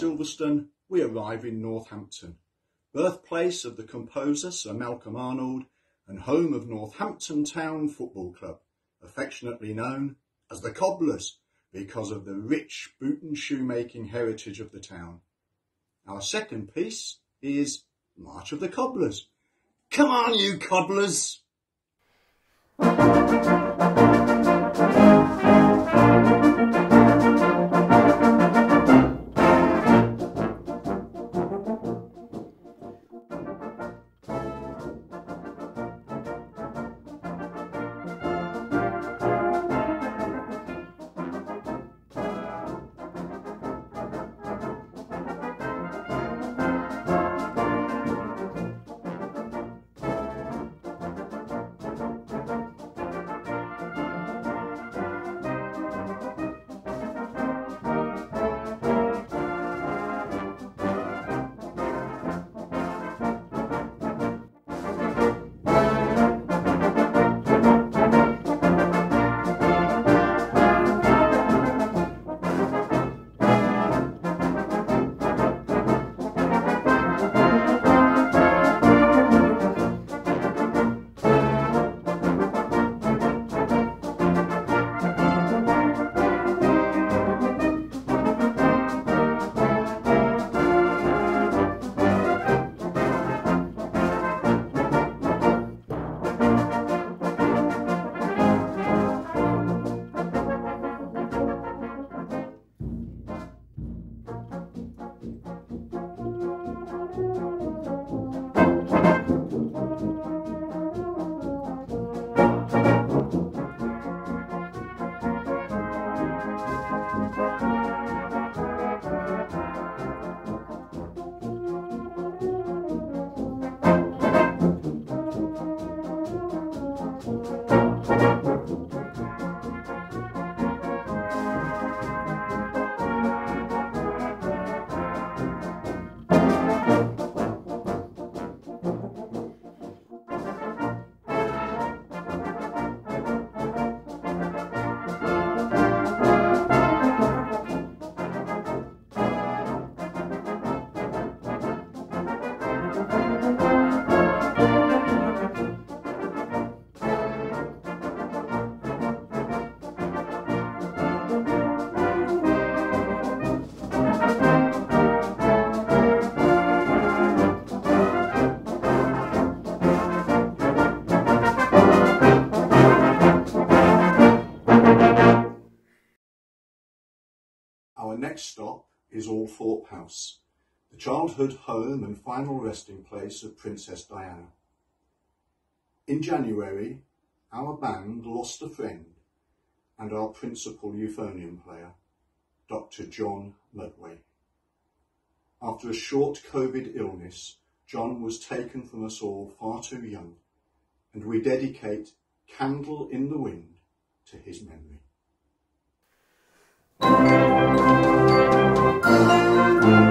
Silverstone, we arrive in Northampton, birthplace of the composer Sir Malcolm Arnold and home of Northampton Town Football Club, affectionately known as the Cobblers because of the rich boot and shoemaking heritage of the town. Our second piece is March of the Cobblers. Come on, you cobblers! Next stop is Althorp House, the childhood home and final resting place of Princess Diana. In January, our band lost a friend and our principal euphonium player, Dr. John Mudway. After a short COVID illness, John was taken from us all far too young, and we dedicate Candle in the Wind to his memory. Our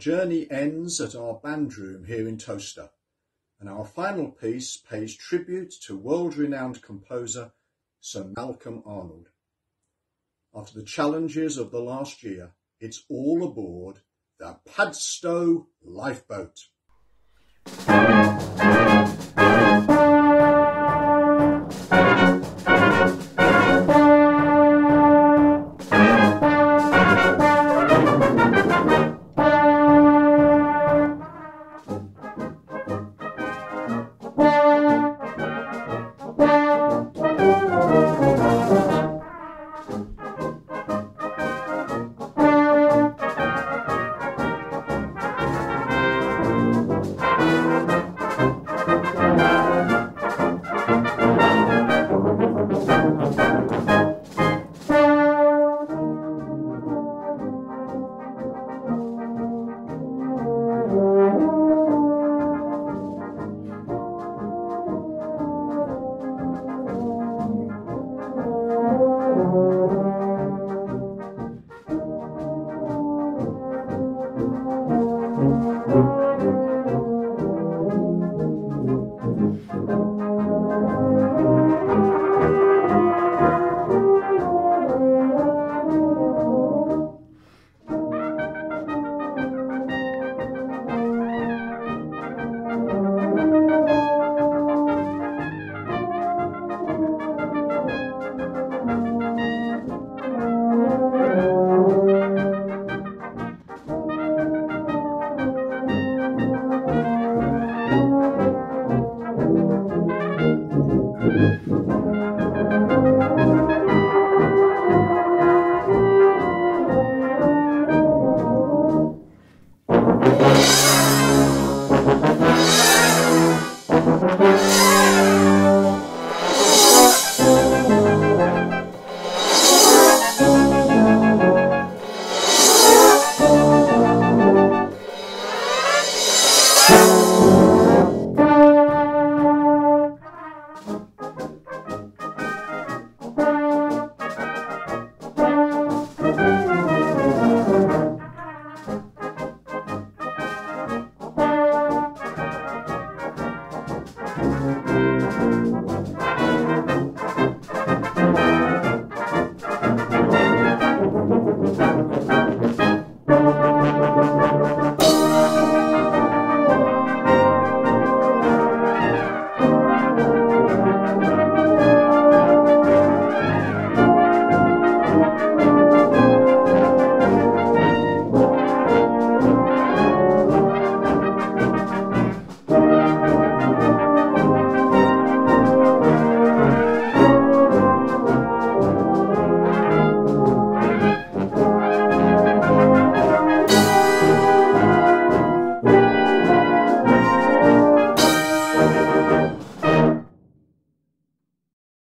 journey ends at our band room here in Towcester, and our final piece pays tribute to world-renowned composer Sir Malcolm Arnold. After the challenges of the last year, it's all aboard the Padstow lifeboat.